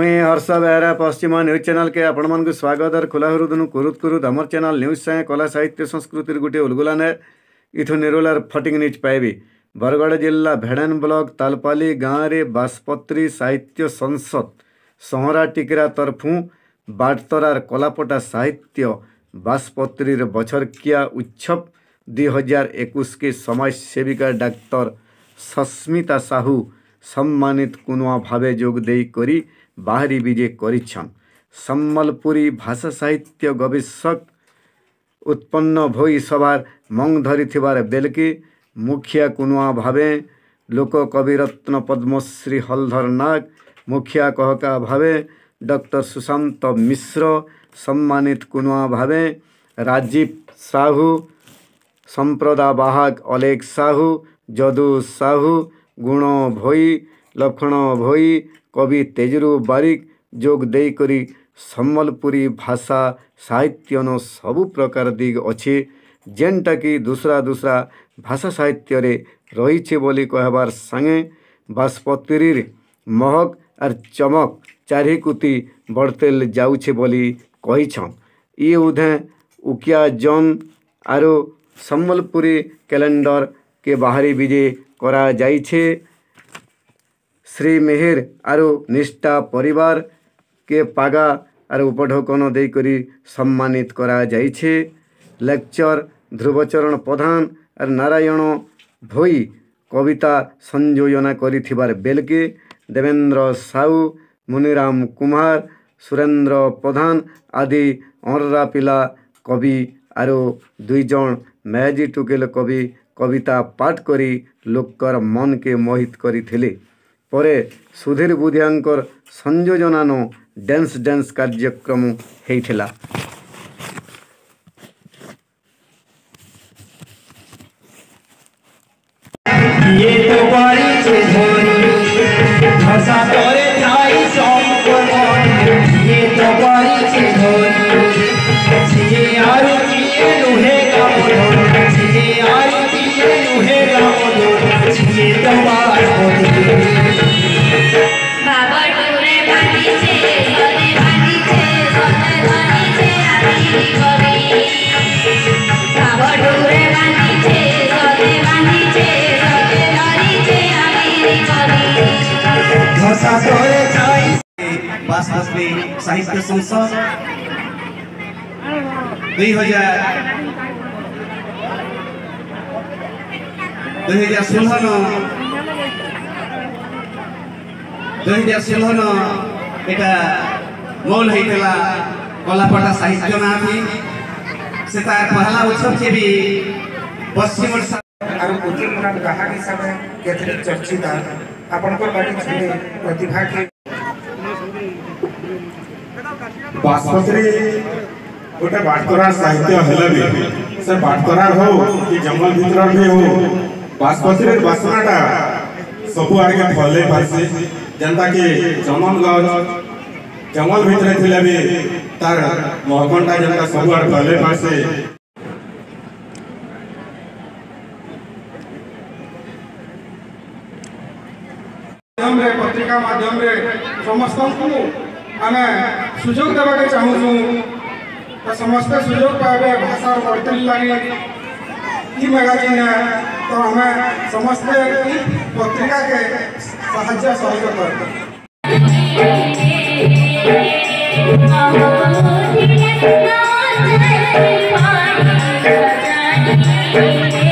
మే హర్సబహారా పశ్చిమ new channel కే అపణమన్ కు స్వాగత ఆర్ కులహరుదును కురుత్ కురు దమర్ ఛానల్ న్యూస్ సాయ కళా సాహిత్య సంస్కృతి గుటి ఉల్గులనే ఇథో నేరోలర్ 40 నిట్ పైబే బర్గడ జిల్లా భడన్ బ్లాక్ తాలపాలి గారే బాస్పత్రి సాహిత్య సంసద్ సమరాటికరా తర్ఫు బాటరర్ కళాపట సాహిత్య బాస్పత్రి ర బచర్కియా ఉచ్ఛప్ 2021 కే సమస్సేవిక డాక్టర్ శష్మిత సాహు సమ్మానిత కునవా భావే జోగ్ దేయి కరి बाहरी विजय करिछन् सम्बलपुरी भाषा साहित्य गविषक उत्पन्न भई सभार मङ धरिथिबार बेलकी मुखिया कुनुवा भावे लोक लोकत्न पद्मश्री हलधर नाग कहका भावे डक्टर सुशान्त मिश्र सम्मानित कुनुवा भावे राजीव साहु सम्प्रदा अलेख साहु जदु साहु गुण भोई ଲକ୍ଷଣ ଭୋଇ କବି ତେଜରୁ ବାରିକ ଯୋଗ ଦେଇକରି ସମ୍ବଲପୁରୀ ଭାଷା ସାହିତ୍ୟନ ସବୁ ପ୍ରକାର ଦିଗ୍ ଅଛେ ଯେନ୍ଟାକି ଦୁସରା ଦୁସରା ଭାଷା ସାହିତ୍ୟରେ ରହିଛେ ବୋଲି କହେବାର୍ ସାଙ୍ଗେ ବାସ୍ପତିରିର୍ ମହକ୍ ଆର୍ ଚମକ୍ ଚାରିକୁତି ବଢ଼ତେଲ୍ ଯାଉଛେ ବୋଲି କହିଛନ୍ ଇ ଉଧେଁ ଉକିଆ ଜଙ୍ଗ୍ ଆରୁ ସମ୍ବଲପୁରୀ କ୍ୟାଲେଣ୍ଡର୍କେ ବାହାରି ବି ଯେ କରାଯାଇଛେ ଶ୍ରୀମେହେର୍ ଆରୁ ନିଷ୍ଠା ପରିବାର୍କେ ପାଗା ଆରୁ ଉପଢ଼ୌକନ ଦେଇକରି ସମ୍ମାନିତ୍ କରାଯାଇଛେ ଲେକ୍ଚର୍ ଧ୍ରୁବଚରଣ ପ୍ରଧାନ ଆର୍ ନାରାୟଣ ଭୋଇ କବିତା ସଂଯୋଜନା କରିଥିବାର୍ ବେଲ୍କେ ଦେବେନ୍ଦ୍ର ସାହୁ ମୁନିରାମ କୁମ୍ଭାର ସୁରେନ୍ଦ୍ର ପ୍ରଧାନ ଆଦି ଅଁର୍ରା ପିଲା କବି ଆରୁ ଦୁଇଜଣ ମେହଜି ଟୁକେଲ୍ କବି କବିତା ପାଠ୍ କରି ଲୋକ୍କର୍ ମନ୍କେ ମୋହିତ କରିଥିଲେ ପରେ ସୁଧୀର ବୁଧିଆଙ୍କର ସଂଯୋଜନାନ ଡ୍ୟାନ୍ସ ଡ୍ୟାନ୍ସ କାର୍ଯ୍ୟକ୍ରମ ହେଇଥିଲା ये तो बारिश होनी সাহিত্য সংসদ দুই হাজার দুই হাজার ষোলো দুই হাজার ষোলো এটা মৌল হয়েছিল কলাপটা সাহিত্য না সে তার পহলা উৎসব কে পশ্চিম আর হিসাবে চর্চিত गोटे बाटतरार साहित्य हो कि जंगल भितर भी हो बास्पति बासनाटा सब आड़े फल पारे कि जंगल भितर थी तार महकंडा जेनता सब आड़े फल ମାଧ୍ୟମରେ ପତ୍ରିକା ମାଧ୍ୟମରେ ସମସ୍ତଙ୍କୁ ଆମେ ସୁଯୋଗ ଦେବାକୁ ଚାହୁଁଛୁ ତ ସମସ୍ତେ ସୁଯୋଗ ପାଇବେ ଭାଷାର ବର୍ତ୍ତମାନ ଲାଗି ଇ ମ୍ୟାଗାଜିନ୍ ତ ଆମେ ସମସ୍ତେ ପତ୍ରିକାକେ ସାହାଯ୍ୟ ସହଯୋଗ କରିବୁ Thank you.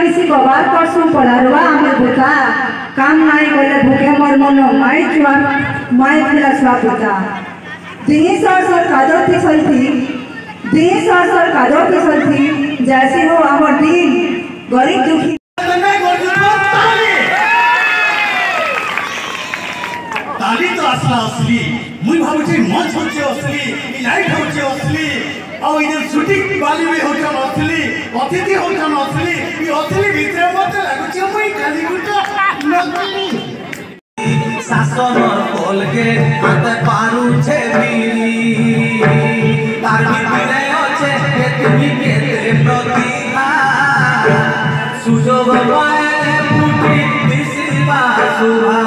किसी को बात परसों पढ़ारवा हमें बुता काम नहीं बोले भूखे मर मनो माई छुआ माई पिला छुआ बुता दिनी सर सर कादो फिसल थी दिनी सर सर कादो फिसल थी जैसे हो आमर दिन गरीब दुखी ताली तो असला असली मुई भाबुची मंच होचे ಶೂಟಿಂಗ್ ಬಾಲಿವಿ ಹೋಗ್ತಾ ಅಸಲಿ ಅತಿಥಿ ಹೋಗ್ತಾ ಅಸಲಿ ಈ ಅಸಲಿ ವಿತ್ರಯ ಮಾತ್ರ ಲಗುಚಿ ಮೈ ಕಾಲಿಗುಟ ನಕಲಿ শাসন কলকে হাতে পারুছে বিলি তার ভিতরে আছে কে তুমি কেতে প্রতিভা সুযোগ পায়ে ফুটি দিশিবা শুভা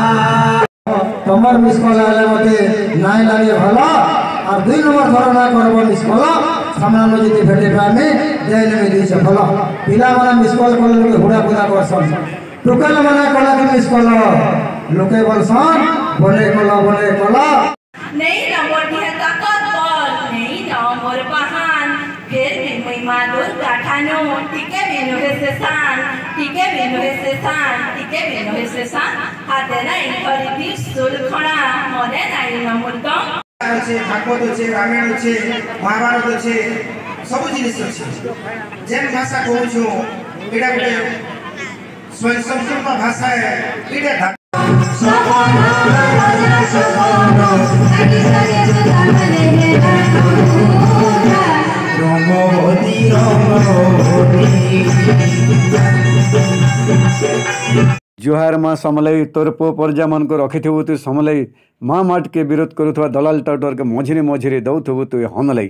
তোমার মিস কল হলে মতে নাই লাগে ভালো আর দুই নম্বর ধরনা করব মিস কল সামলানো যদি ভেটে পাইমে জয় নেমে দিয়েছে ভাল পিলামানে মিসকল কলে লোকে হুড়া পুরা করসন টোকাল মানে কলা কি মিসকল লোকে বলসন বলে কল বলে কল নেই নম্বর দিয়ে তাকত বল নেই নম্বর পাহান ফের মেমই মা দুর্গা ঠানো টিকে মেনু হেসে সান টিকে মেনু হেসে সান টিকে মেনু হেসে সান হাতে নাই ধরি বিশুল খড়া মনে নাই নম্বর ଅଛି ଭାଗବତ ଅଛି ରାମାୟଣ ଅଛି ମହାଭାରତ ଅଛି ସବୁ ଜିନିଷ ଅଛି ଯେନ୍ ଭାଷା କହୁଛୁ ଏଇଟା ଗୋଟେ ସ୍ୱୟଂ ସମ୍ପୂର୍ଣ୍ଣ ଭାଷା ଏଇଟା ରଙ୍ଗବତୀ ରଙ୍ଗବତୀ जुहारमा समलै तर्पो पर्जामानको रखिथ्यु तुई समलै माटके विरोध गर्ुवा दलाल टे मझिरे मझिरे दोथबु तुई हनलै